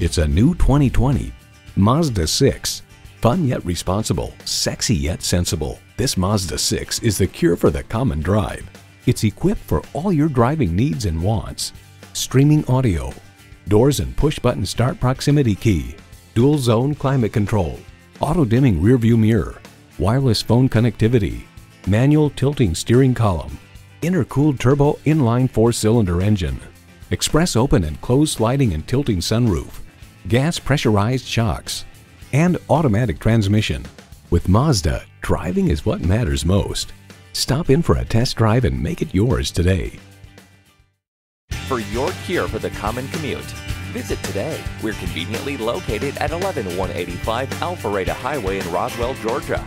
It's a new 2020 Mazda 6. Fun yet responsible, sexy yet sensible. This Mazda 6 is the cure for the common drive. It's equipped for all your driving needs and wants. Streaming audio, doors and push-button start proximity key, dual zone climate control, auto dimming rear view mirror, wireless phone connectivity, manual tilting steering column, intercooled turbo inline four-cylinder engine, express open and closed sliding and tilting sunroof, gas pressurized shocks, and automatic transmission. With Mazda, driving is what matters most. Stop in for a test drive and make it yours today. For your cure for the common commute, visit today. We're conveniently located at 11185 Alpharetta Highway in Roswell, Georgia.